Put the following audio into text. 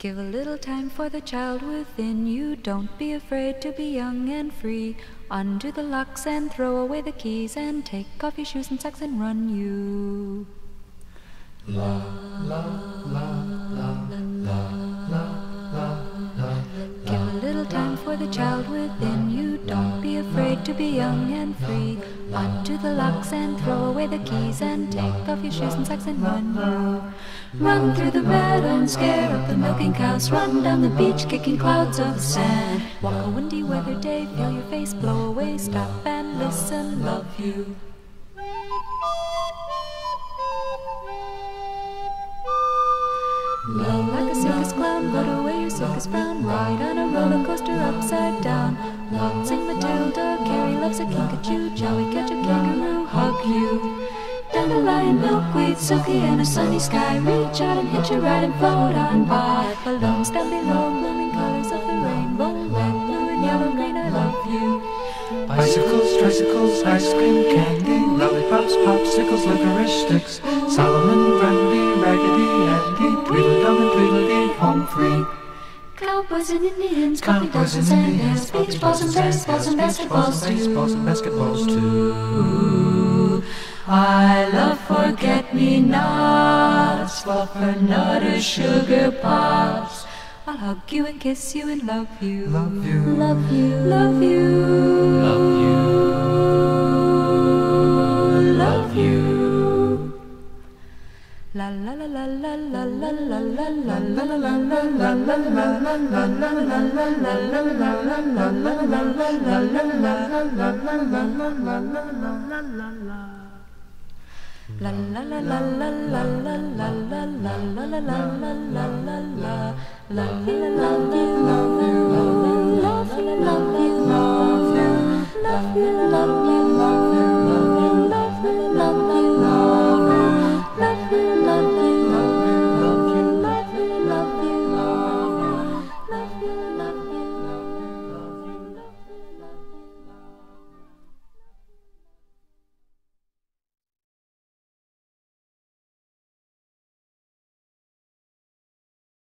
Give a little time for the child within you. Don't be afraid to be young and free. Undo the locks and throw away the keys and take off your shoes and socks and run you. La la la for the child within you. Don't be afraid to be young and free. Undo the locks and throw away the keys and take off your shoes and socks and run. Run through the meadow and scare up the milking cows. Run down the beach kicking clouds of sand. Walk a windy weather day, feel your face blow away. Stop and listen, love you. Love circus frown. Ride on a roller coaster upside down. Waltzing Matilda, Carrie loves a kinkajou. We catch a kangaroo? Hug you. Dandelion, milkweed, silky, and a sunny sky. Reach out and hitch a ride and float on by. Balloons down below, blooming colors of the rainbow. Red, blue, and yellow, green, I love you. Bicycles, tricycles, ice cream, candy, lollipops, popsicles, licorice sticks, Solomon, Grundy, Raggedy Andy, Tweedledum and Tweedledee. Cowboys and Indians, coffee dogs and sandals, beach balls and baseballs and basketballs baseballs and too. basketballs too. I love forget-me-nots, for fluffernutter, sugar pops. I'll hug you and kiss you and love you. Love you. Love you. Love you. Love Love you, love you,